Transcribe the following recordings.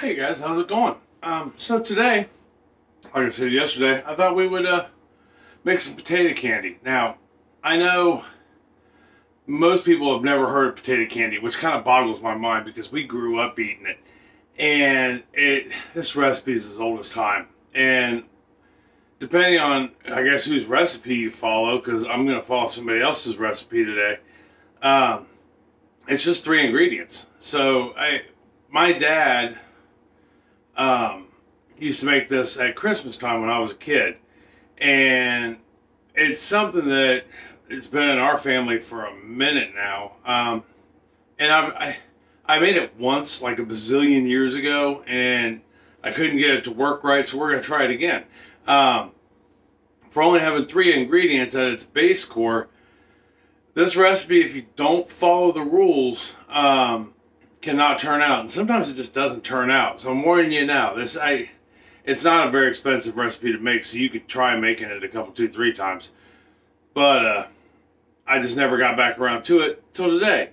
Hey guys, how's it going? Um, so today, like I said yesterday, I thought we would uh, make some potato candy. Now, I know most people have never heard of potato candy, which kind of boggles my mind because we grew up eating it. And it this recipe is as old as time. And depending on, I guess, whose recipe you follow, because I'm going to follow somebody else's recipe today, um, it's just three ingredients. So I, my dad um, used to make this at Christmas time when I was a kid. And it's something that it's been in our family for a minute now. Um, and I've, I, I made it once, like a bazillion years ago, and I couldn't get it to work right, so we're going to try it again. Um, for only having three ingredients at its base core, this recipe, if you don't follow the rules, um, cannot turn out. And sometimes it just doesn't turn out. So I'm warning you now. This I, it's not a very expensive recipe to make, so you could try making it a couple, two, three times. But uh, I just never got back around to it till today.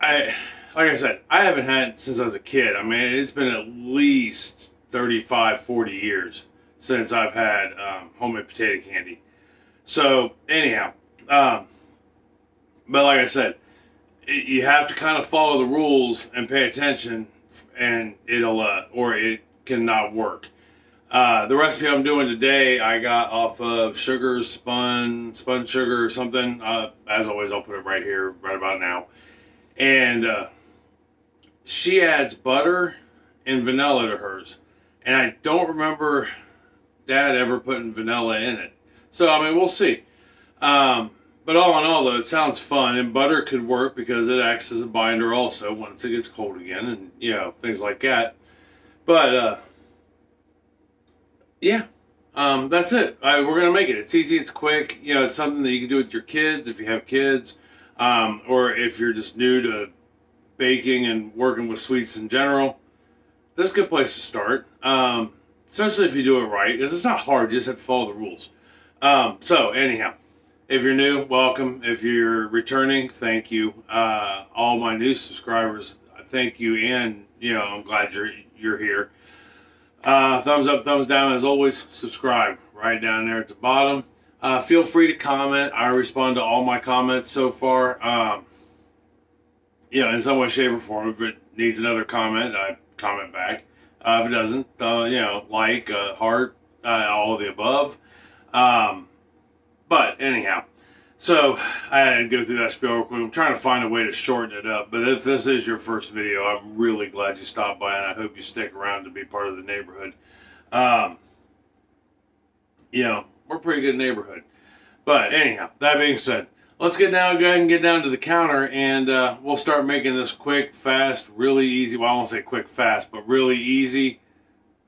I, like I said, I haven't had since I was a kid. I mean, it's been at least 35, 40 years since I've had um, homemade potato candy. So anyhow, um, but like I said, it, you have to kind of follow the rules and pay attention, and it'll uh, or it cannot work. Uh, the recipe I'm doing today, I got off of sugar spun spun sugar or something. Uh, as always, I'll put it right here, right about now. And uh, she adds butter and vanilla to hers, and I don't remember Dad ever putting vanilla in it. So I mean, we'll see. Um, but all in all, though, it sounds fun, and butter could work because it acts as a binder also once it gets cold again, and you know things like that. But uh, yeah, um, that's it. I, we're gonna make it. It's easy. It's quick. You know, it's something that you can do with your kids if you have kids, um, or if you're just new to baking and working with sweets in general. That's a good place to start, um, especially if you do it right, because it's not hard. You just have to follow the rules. Um, so anyhow. If you're new, welcome. If you're returning, thank you. Uh, all my new subscribers, thank you, and you know I'm glad you're you're here. Uh, thumbs up, thumbs down. As always, subscribe right down there at the bottom. Uh, feel free to comment. I respond to all my comments so far. Um, you know, in some way, shape, or form. If it needs another comment, I comment back. Uh, if it doesn't, uh, you know, like, uh, heart, uh, all of the above. Um, but anyhow, so I had to go through that spiel real quick. I'm trying to find a way to shorten it up. But if this is your first video, I'm really glad you stopped by, and I hope you stick around to be part of the neighborhood. Um, you know, we're a pretty good neighborhood. But anyhow, that being said, let's get down, go ahead and get down to the counter, and uh, we'll start making this quick, fast, really easy. Well, I won't say quick, fast, but really easy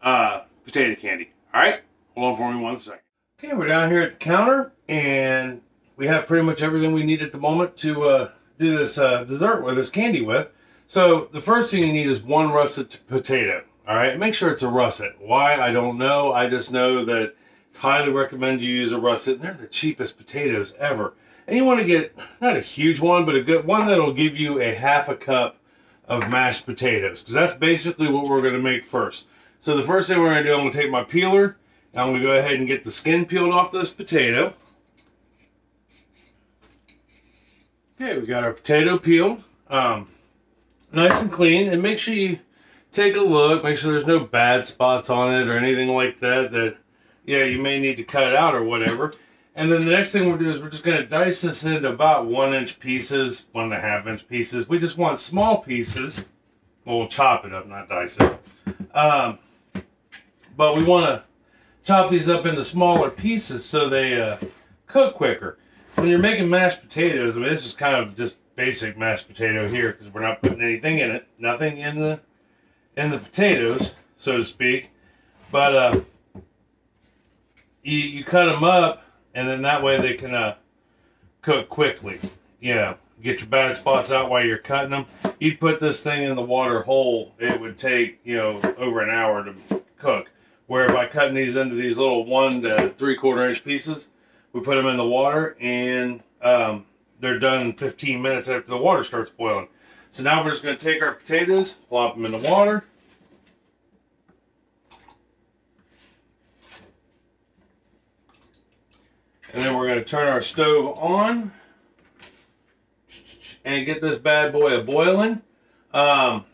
uh, potato candy. All right, hold on for me one second. Okay, we're down here at the counter, and we have pretty much everything we need at the moment to uh, do this uh, dessert with, this candy with. So the first thing you need is one russet potato. All right, make sure it's a russet. Why, I don't know. I just know that it's highly recommended you use a russet. They're the cheapest potatoes ever. And you want to get, not a huge one, but a good one that'll give you a half a cup of mashed potatoes. Because that's basically what we're going to make first. So the first thing we're going to do, I'm going to take my peeler now I'm going to go ahead and get the skin peeled off this potato. Okay, we got our potato peeled. Um, nice and clean. And make sure you take a look. Make sure there's no bad spots on it or anything like that that, yeah, you may need to cut out or whatever. And then the next thing we'll do is we're just going to dice this into about one inch pieces, one and a half inch pieces. We just want small pieces. Well, we'll chop it up, not dice it. Um, but we want to chop these up into smaller pieces so they uh, cook quicker. When you're making mashed potatoes, I mean, this is kind of just basic mashed potato here because we're not putting anything in it. Nothing in the in the potatoes, so to speak. But uh, you, you cut them up, and then that way they can uh, cook quickly. You know, get your bad spots out while you're cutting them. You'd put this thing in the water whole, it would take, you know, over an hour to cook where by cutting these into these little one to three quarter inch pieces, we put them in the water and um, they're done 15 minutes after the water starts boiling. So now we're just going to take our potatoes, plop them in the water. And then we're going to turn our stove on and get this bad boy a boiling. Um,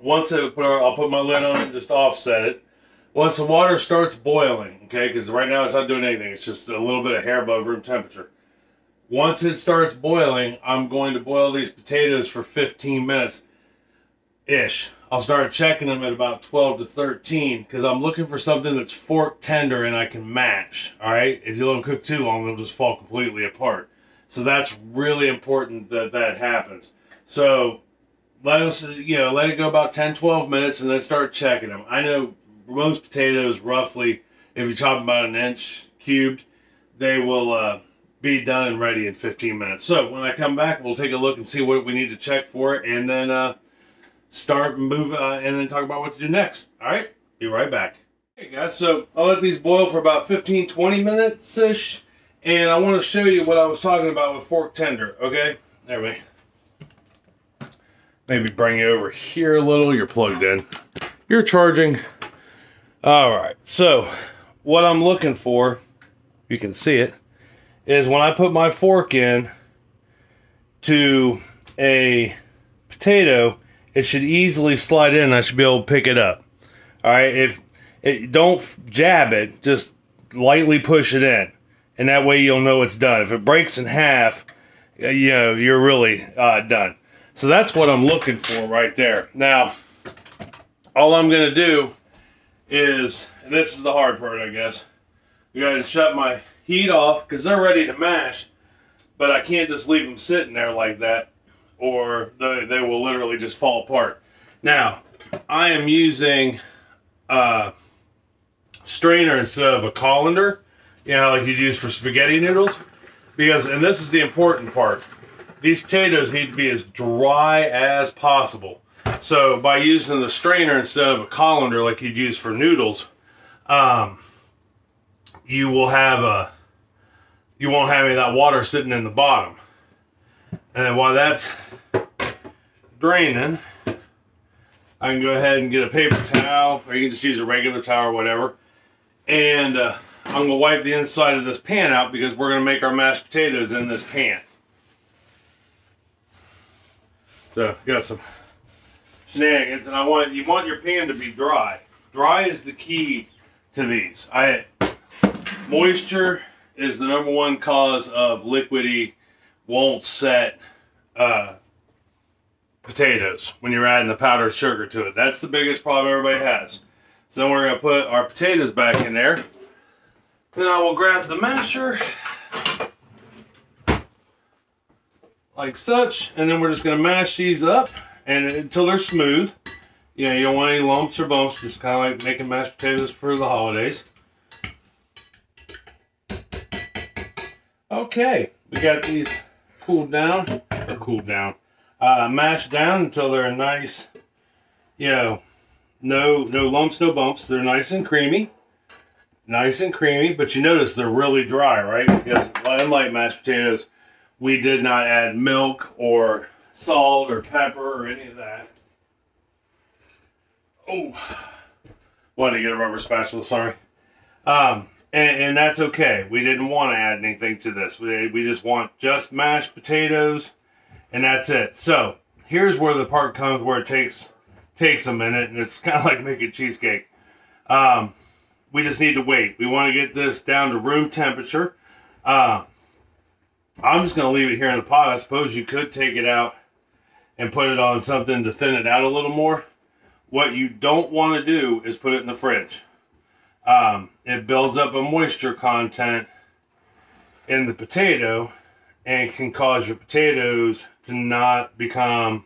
once I put our, I'll put my lid on and just offset it. Once the water starts boiling, okay, because right now it's not doing anything, it's just a little bit of hair above room temperature. Once it starts boiling, I'm going to boil these potatoes for 15 minutes ish. I'll start checking them at about 12 to 13 because I'm looking for something that's fork tender and I can mash. All right, if you let them cook too long, they'll just fall completely apart. So that's really important that that happens. So let us, you know, let it go about 10, 12 minutes and then start checking them. I know most potatoes, roughly, if you chop about an inch cubed, they will uh, be done and ready in 15 minutes. So when I come back, we'll take a look and see what we need to check for and then uh, start move uh, and then talk about what to do next. All right, be right back. Hey guys, so I'll let these boil for about 15, 20 minutes ish. And I want to show you what I was talking about with fork tender, okay? There we Maybe bring it over here a little. You're plugged in. You're charging. All right. So what I'm looking for, you can see it, is when I put my fork in to a potato, it should easily slide in. I should be able to pick it up. All right. If it, don't jab it, just lightly push it in, and that way you'll know it's done. If it breaks in half, you know you're really uh, done. So that's what I'm looking for right there. Now, all I'm to do is, this is the hard part, I guess, I got to shut my heat off because they're ready to mash, but I can't just leave them sitting there like that or they, they will literally just fall apart. Now, I am using a strainer instead of a colander, you know, like you'd use for spaghetti noodles, because, and this is the important part, these potatoes need to be as dry as possible. So by using the strainer instead of a colander like you'd use for noodles, um, you will have a, you won't have any of that water sitting in the bottom. And while that's draining, I can go ahead and get a paper towel, or you can just use a regular towel or whatever. And uh, I'm going to wipe the inside of this pan out because we're going to make our mashed potatoes in this pan. So got some shenanigans, and I want you want your pan to be dry. Dry is the key to these. I moisture is the number one cause of liquidy won't set uh, potatoes when you're adding the powdered sugar to it. That's the biggest problem everybody has. So then we're going to put our potatoes back in there. Then I will grab the masher like such. And then we're just going to mash these up and until they're smooth. You know, you don't want any lumps or bumps. It's kind of like making mashed potatoes for the holidays. Okay, we got these cooled down, or cooled down, uh, mashed down until they're nice, you know, no, no lumps, no bumps. They're nice and creamy, nice and creamy, but you notice they're really dry, right? Because unlike mashed potatoes, we did not add milk or salt or pepper or any of that. Oh, wanted to get a rubber spatula, sorry. Um, and, and, that's okay. We didn't want to add anything to this. We, we just want just mashed potatoes, and that's it. So here's where the part comes where it takes takes a minute, and it's kind of like making cheesecake. Um, we just need to wait. We want to get this down to room temperature. Uh, I'm just going to leave it here in the pot. I suppose you could take it out and put it on something to thin it out a little more. What you don't want to do is put it in the fridge. Um, it builds up a moisture content in the potato and can cause your potatoes to not become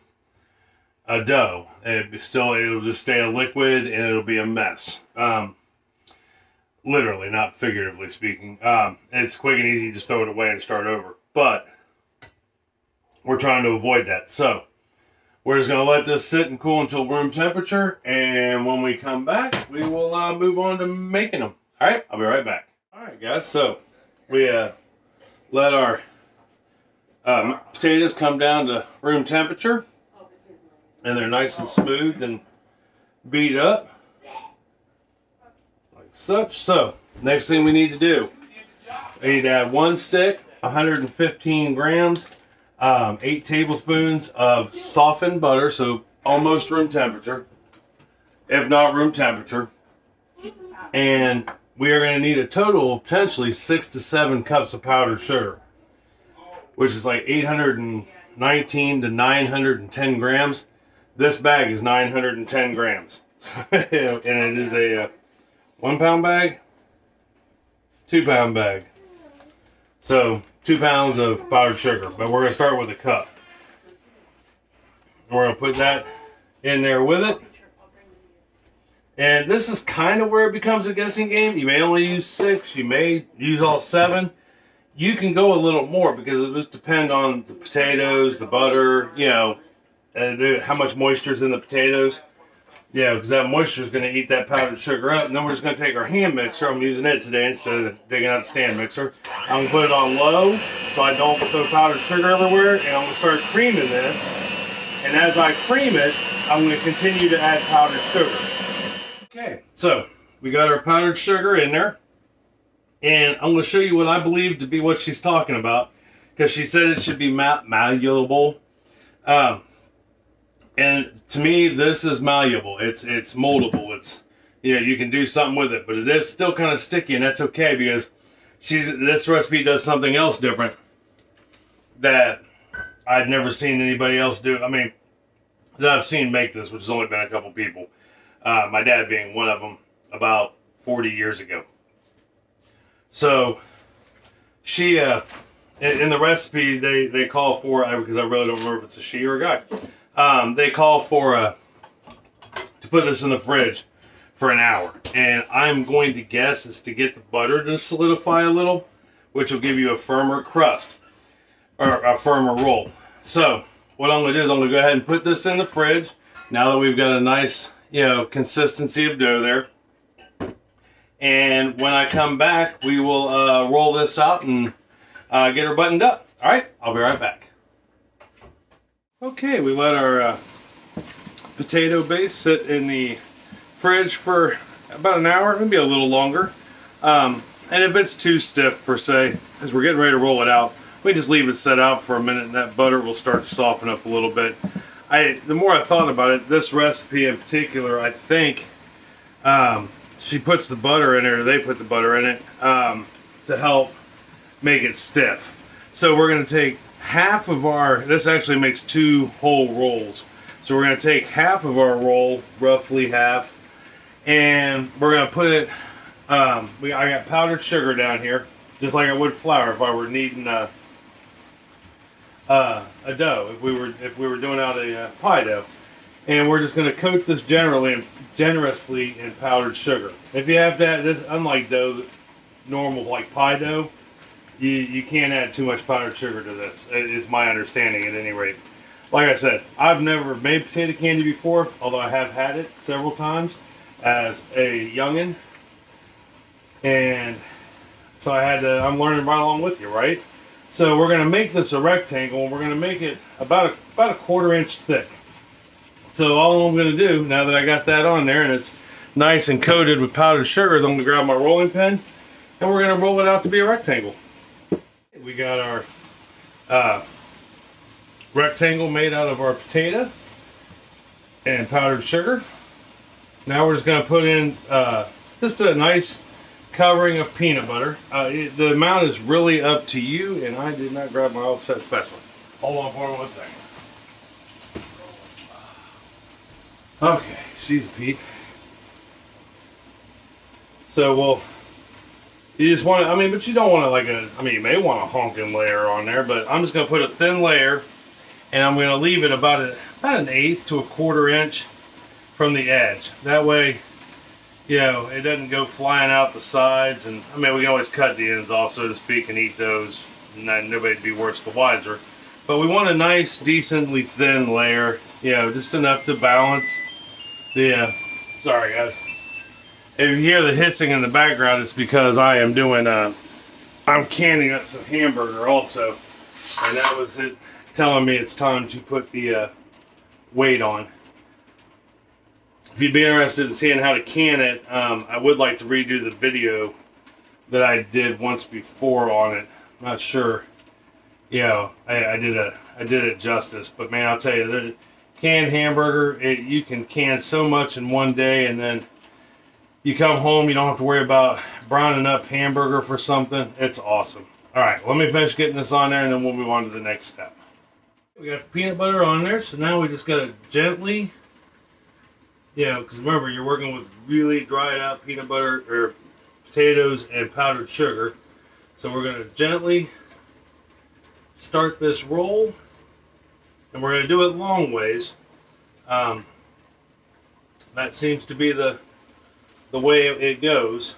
a dough. It still it'll just stay a liquid and it'll be a mess. Um, literally, not figuratively speaking. Um, it's quick and easy. Just throw it away and start over. But we're trying to avoid that. So we're just going to let this sit and cool until room temperature. And when we come back, we will uh, move on to making them. All right, I'll be right back. All right, guys. So we uh, let our um, potatoes come down to room temperature. And they're nice and smooth and beat up. Like such. So, next thing we need to do I need to add one stick, 115 grams, um, eight tablespoons of softened butter, so almost room temperature, if not room temperature. And we are going to need a total of potentially six to seven cups of powdered sugar, which is like 819 to 910 grams. This bag is 910 grams. and it is a uh, one pound bag, two pound bag. So two pounds of powdered sugar, but we're gonna start with a cup. We're gonna put that in there with it. And this is kind of where it becomes a guessing game. You may only use six, you may use all seven. You can go a little more because it just depends on the potatoes, the butter, you know, how much moisture is in the potatoes. Yeah, because that moisture is going to eat that powdered sugar up. And then we're just going to take our hand mixer. I'm using it today instead of digging out the stand mixer. I'm going to put it on low so I don't throw powdered sugar everywhere. And I'm going to start creaming this. And as I cream it, I'm going to continue to add powdered sugar. Okay, so we got our powdered sugar in there. And I'm going to show you what I believe to be what she's talking about. Because she said it should be malleable. Um, and to me, this is malleable. It's it's moldable. It's you know you can do something with it, but it is still kind of sticky, and that's okay because she's this recipe does something else different that I'd never seen anybody else do. I mean, that I've seen make this, which has only been a couple people. Uh, my dad being one of them about 40 years ago. So she, uh, in, in the recipe, they, they call for, I because I really don't remember if it's a she or a guy, um, they call for a, to put this in the fridge for an hour. And I'm going to guess is to get the butter to solidify a little, which will give you a firmer crust or a firmer roll. So what I'm going to do is I'm going to go ahead and put this in the fridge. Now that we've got a nice, you know, consistency of dough there. And when I come back, we will uh, roll this out and uh, get her buttoned up. All right, I'll be right back. Okay, we let our uh, potato base sit in the fridge for about an hour, maybe a little longer. Um, and if it's too stiff per se, as we're getting ready to roll it out, we just leave it set out for a minute and that butter will start to soften up a little bit. I, the more I thought about it, this recipe in particular, I think um, she puts the butter in it, or they put the butter in it, um, to help make it stiff. So we're going to take half of our, this actually makes two whole rolls. So we're going to take half of our roll, roughly half, and we're going to put it, um, we, I got powdered sugar down here, just like I would flour if I were kneading a, uh, a dough, if we were if we were doing out a uh, pie dough. And we're just going to coat this generally and generously in powdered sugar. If you have that, this unlike dough, normal like pie dough, you, you can't add too much powdered sugar to this, is my understanding at any rate. Like I said, I've never made potato candy before, although I have had it several times as a youngin. And so I had to, I'm learning right along with you, right? So we're going to make this a rectangle, and we're going to make it about a, about a quarter inch thick. So all I'm going to do, now that I got that on there, and it's nice and coated with powdered sugar, I'm going to grab my rolling pin, and we're going to roll it out to be a rectangle we got our uh, rectangle made out of our potato and powdered sugar. Now we're just going to put in uh, just a nice covering of peanut butter. Uh, it, the amount is really up to you, and I did not grab my offset spatula. Hold on for one second. Okay, she's a. So we'll you just want to, I mean, but you don't want to like a, I mean, you may want a honking layer on there, but I'm just going to put a thin layer and I'm going to leave it about, a, about an eighth to a quarter inch from the edge. That way, you know, it doesn't go flying out the sides. And I mean, we can always cut the ends off, so to speak, and eat those. And nobody'd be worse the wiser. But we want a nice, decently thin layer, you know, just enough to balance the, uh, sorry guys, if you hear the hissing in the background, it's because I am doing, uh, I'm canning up some hamburger also. And that was it telling me it's time to put the uh, weight on. If you'd be interested in seeing how to can it, um, I would like to redo the video that I did once before on it. I'm not sure. You know, I, I did a I did it justice, but man, I'll tell you, the canned hamburger, it, you can can so much in one day, and then you come home, you don't have to worry about browning up hamburger for something. It's awesome. All right, let me finish getting this on there, and then we'll move on to the next step. We got the peanut butter on there, so now we just gotta gently, you know, because remember you're working with really dried out peanut butter or potatoes and powdered sugar. So we're gonna gently start this roll, and we're gonna do it long ways. Um, that seems to be the the way it goes.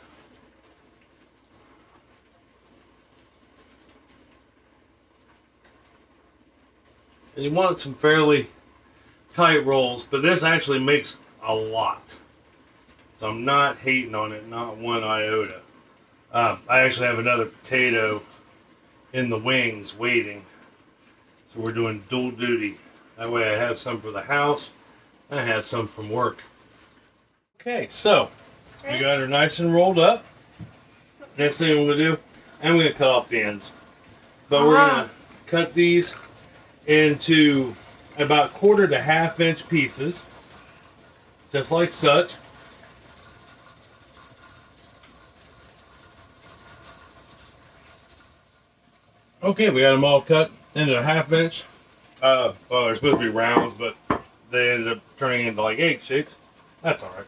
And you want some fairly tight rolls, but this actually makes a lot. So I'm not hating on it, not one iota. Um, I actually have another potato in the wings waiting. So we're doing dual duty. That way I have some for the house, I have some from work. Okay, so we got her nice and rolled up. Next thing I'm gonna do, I'm gonna cut off the ends. But we're gonna cut these into about quarter to half inch pieces, just like such. Okay, we got them all cut into a half inch. Uh, well, they're supposed to be rounds, but they ended up turning into like egg shapes. That's all right.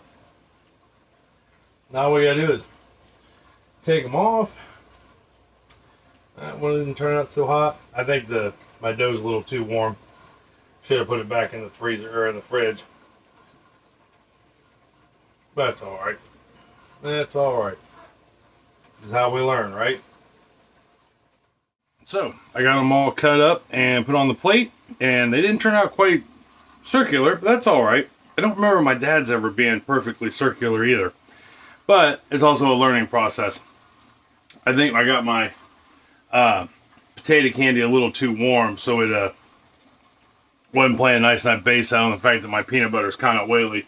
Now what you gotta do is take them off. That one didn't turn out so hot. I think the my dough's a little too warm. Should have put it back in the freezer or in the fridge. That's all right. That's all right. This is how we learn, right? So I got them all cut up and put on the plate, and they didn't turn out quite circular, but that's all right. I don't remember my dad's ever being perfectly circular either, but it's also a learning process. I think I got my uh, potato candy a little too warm, so it uh, wasn't playing nice on that base out on the fact that my peanut butter is kind of oily.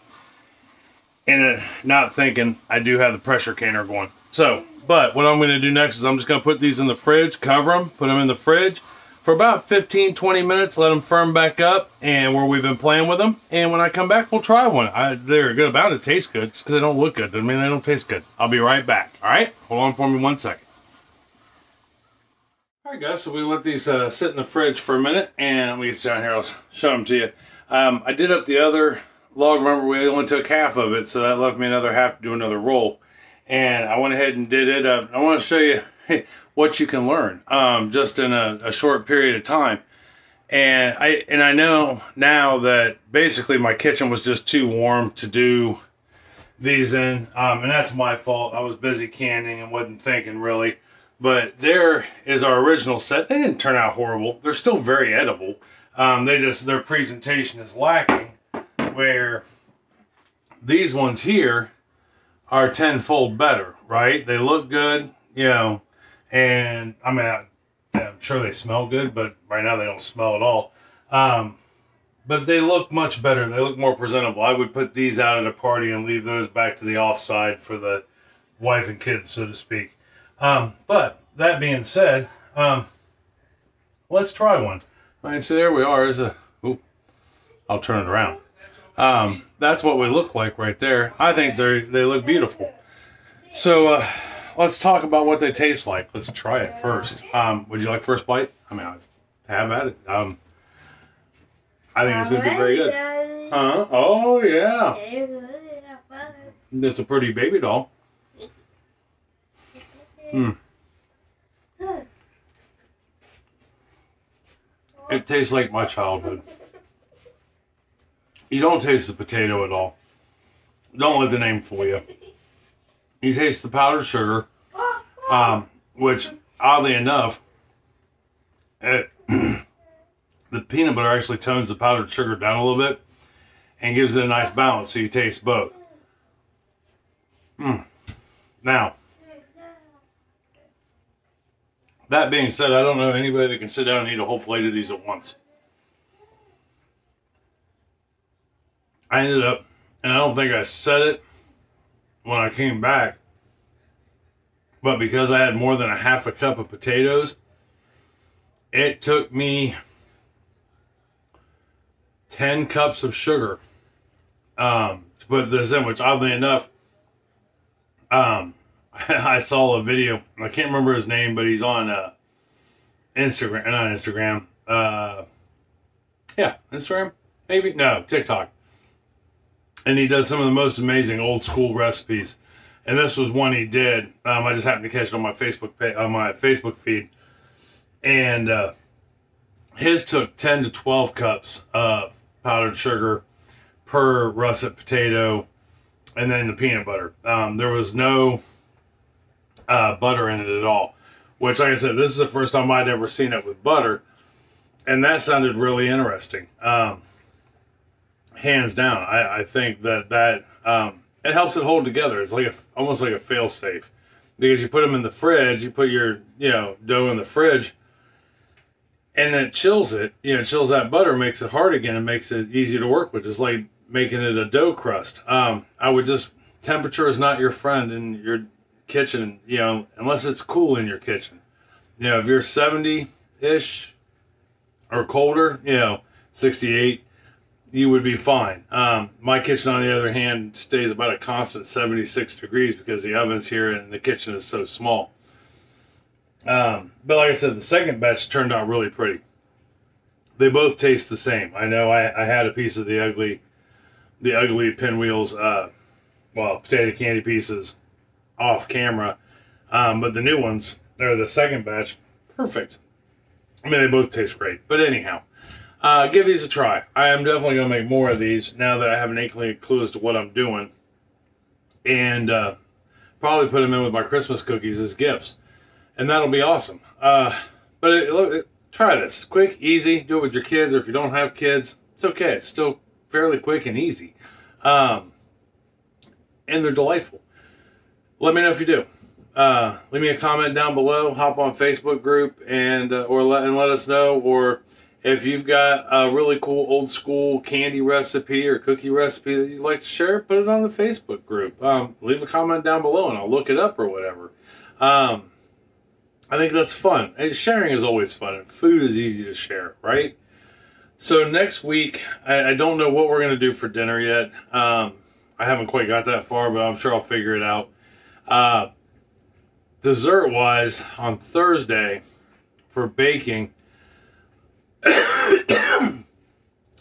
And uh, not thinking I do have the pressure canner going. So, but what I'm going to do next is I'm just going to put these in the fridge, cover them, put them in the fridge for about 15, 20 minutes, let them firm back up and where we've been playing with them. And when I come back, we'll try one. I, they're good about it. Tastes good because they don't look good. I mean, they don't taste good. I'll be right back. All right, hold on for me one second. All right, guys, so we let these uh, sit in the fridge for a minute, and we get down here, I'll show them to you. Um, I did up the other log, remember we only took half of it, so that left me another half to do another roll. And I went ahead and did it. I want to show you what you can learn um, just in a, a short period of time. And I and I know now that basically my kitchen was just too warm to do these in, um, and that's my fault. I was busy canning and wasn't thinking really. But there is our original set. They didn't turn out horrible. They're still very edible. Um, they just their presentation is lacking. Where these ones here are tenfold better, right? They look good, you know, and I mean, I, am sure they smell good, but right now they don't smell at all. Um, but they look much better. They look more presentable. I would put these out at a party and leave those back to the offside for the wife and kids, so to speak. Um, but that being said, um, let's try one. All right, so there we are. Is a, ooh, I'll turn it around. Um, that's what we look like right there. I think they they look beautiful. So uh, let's talk about what they taste like. Let's try it first. Um, would you like first bite? I mean, I have at it. Um, I think it's gonna be very good. Huh? Oh yeah. It's a pretty baby doll. Hmm. It tastes like my childhood. You don't taste the potato at all. Don't let the name fool you. You taste the powdered sugar, um, which oddly enough, it, the peanut butter actually tones the powdered sugar down a little bit and gives it a nice balance so you taste both. Mm. Now, that being said, I don't know anybody that can sit down and eat a whole plate of these at once. I ended up, and I don't think I said it when I came back, But because I had more than a half a cup of potatoes, it took me 10 cups of sugar um, to put this in, which oddly enough, um, I saw a video. I can't remember his name, but he's on uh, Instagram, not Instagram. Uh, yeah, Instagram, maybe no TikTok, and he does some of the most amazing old school recipes. And this was one he did. Um, I just happened to catch it on my Facebook page, on my Facebook feed, and uh, his took ten to twelve cups of powdered sugar per russet potato, and then the peanut butter. Um, there was no uh, butter in it at all. Which, like I said, this is the first time I'd ever seen it with butter, and that sounded really interesting. Um, hands down, I, I, think that that um, it helps it hold together. It's like a, almost like a fail safe because you put them in the fridge, you put your you know dough in the fridge, and it chills it. You know, it chills that butter, makes it hard again, and makes it easy to work with. It's like making it a dough crust. Um, I would just temperature is not your friend in your kitchen, you know, unless it's cool in your kitchen. You know, if you're 70 ish or colder, you know, 68, you would be fine. Um, my kitchen, on the other hand, stays about a constant 76 degrees because the oven's here and the kitchen is so small. Um, but like I said, the second batch turned out really pretty. They both taste the same. I know I, I had a piece of the ugly, the ugly pinwheels, uh, well, potato candy pieces off camera. Um, but the new ones, they're the second batch, perfect. I mean, they both taste great. But anyhow, uh, give these a try. I am definitely going to make more of these now that I have an inkling clue as to what I'm doing. And uh, probably put them in with my Christmas cookies as gifts. And that'll be awesome. Uh, but it, it, try this. Quick, easy. Do it with your kids, or if you don't have kids, it's okay. It's still fairly quick and easy. Um, and they're delightful let me know if you do. Uh, leave me a comment down below. Hop on Facebook group and uh, or let and let us know. Or if you've got a really cool old school candy recipe or cookie recipe that you'd like to share, put it on the Facebook group. Um, leave a comment down below and I'll look it up or whatever. Um, I think that's fun. And sharing is always fun, and food is easy to share, right? So next week, I, I don't know what we're gonna do for dinner yet. Um, I haven't quite got that far, but I'm sure I'll figure it out. Uh, dessert wise, on Thursday for baking,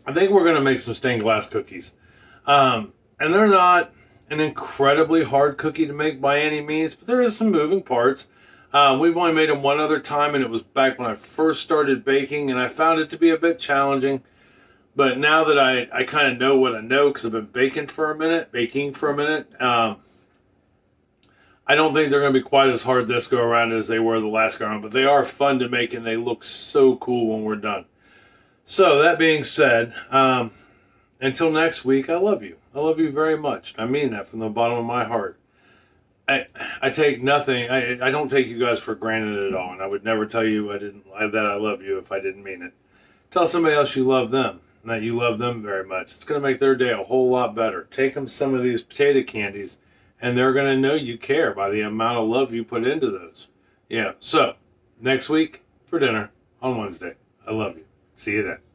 I think we're going to make some stained glass cookies. Um, and they're not an incredibly hard cookie to make by any means, but there is some moving parts. Uh, we've only made them one other time, and it was back when I first started baking, and I found it to be a bit challenging. But now that I, I kind of know what I know, because I've been baking for a minute, baking for a minute, um, I don't think they're going to be quite as hard this go around as they were the last go around, but they are fun to make and they look so cool when we're done. So, that being said, um, until next week, I love you. I love you very much. I mean that from the bottom of my heart. I, I take nothing. I, I don't take you guys for granted at all, and I would never tell you I didn't that I love you if I didn't mean it. Tell somebody else you love them, and that you love them very much. It's going to make their day a whole lot better. Take them some of these potato candies and they're going to know you care by the amount of love you put into those. Yeah. So next week for dinner on Wednesday. I love you. See you then.